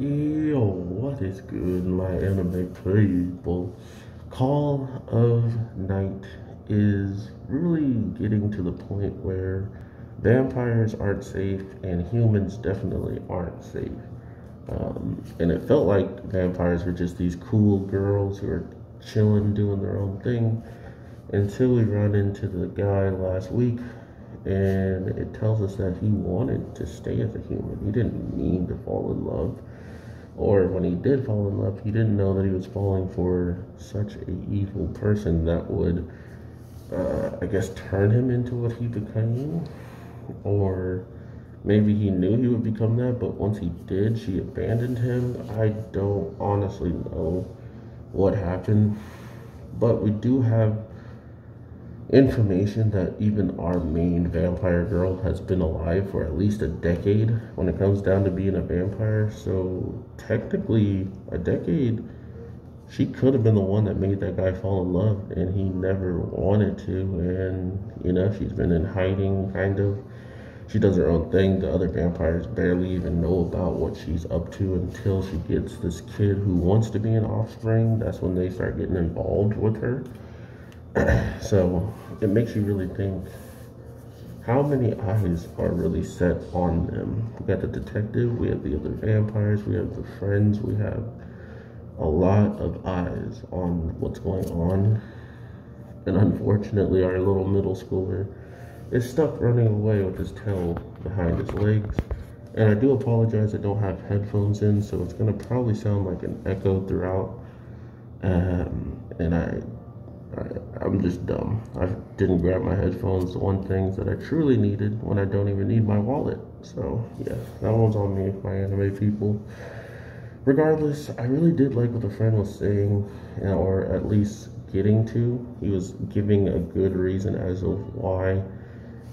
Yo, what is good, my anime people? Call of Night is really getting to the point where vampires aren't safe and humans definitely aren't safe. Um, and it felt like vampires were just these cool girls who are chilling, doing their own thing, until we run into the guy last week and it tells us that he wanted to stay as a human. He didn't mean to fall in love or when he did fall in love, he didn't know that he was falling for such a evil person that would, uh, I guess, turn him into what he became, or maybe he knew he would become that, but once he did, she abandoned him. I don't honestly know what happened, but we do have information that even our main vampire girl has been alive for at least a decade when it comes down to being a vampire. So technically, a decade, she could have been the one that made that guy fall in love, and he never wanted to. And you know, she's been in hiding, kind of. She does her own thing. The other vampires barely even know about what she's up to until she gets this kid who wants to be an offspring. That's when they start getting involved with her. So it makes you really think how many eyes are really set on them? We got the detective, we have the other vampires, we have the friends, we have a lot of eyes on what's going on. And unfortunately, our little middle schooler is stuck running away with his tail behind his legs. And I do apologize, I don't have headphones in, so it's going to probably sound like an echo throughout. Um, and I I, am just dumb. I didn't grab my headphones, the one things that I truly needed when I don't even need my wallet. So yeah, that one's on me, my anime people. Regardless, I really did like what the friend was saying, or at least getting to. He was giving a good reason as of why.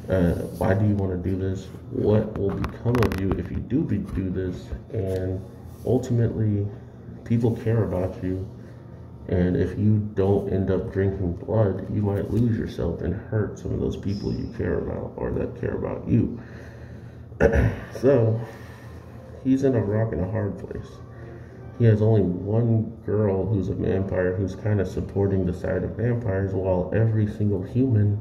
Uh, why do you want to do this? What will become of you if you do do this? And ultimately, people care about you and if you don't end up drinking blood, you might lose yourself and hurt some of those people you care about or that care about you. so he's in a rock and a hard place. He has only one girl who's a vampire who's kind of supporting the side of vampires, while every single human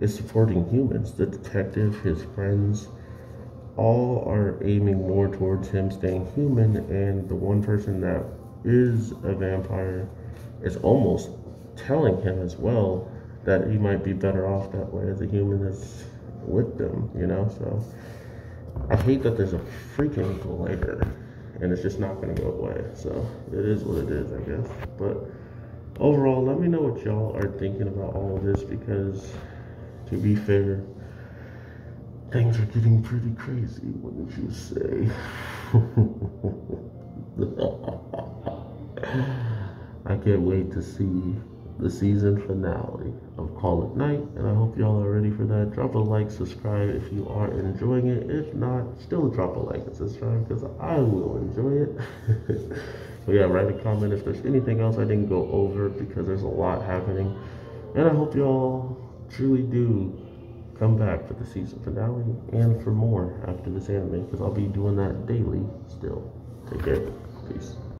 is supporting humans. The detective, his friends, all are aiming more towards him staying human, and the one person that is a vampire is almost telling him as well that he might be better off that way as a human as with them, you know? So I hate that there's a freaking glider and it's just not going to go away. So it is what it is, I guess. But overall, let me know what y'all are thinking about all of this because to be fair, things are getting pretty crazy, wouldn't you say? I can't wait to see the season finale of Call of Night, and I hope y'all are ready for that. Drop a like, subscribe if you are enjoying it. If not, still drop a like and subscribe because I will enjoy it. so yeah, write a comment if there's anything else I didn't go over because there's a lot happening. And I hope y'all truly do come back for the season finale and for more after this anime because I'll be doing that daily still. Take care. Peace.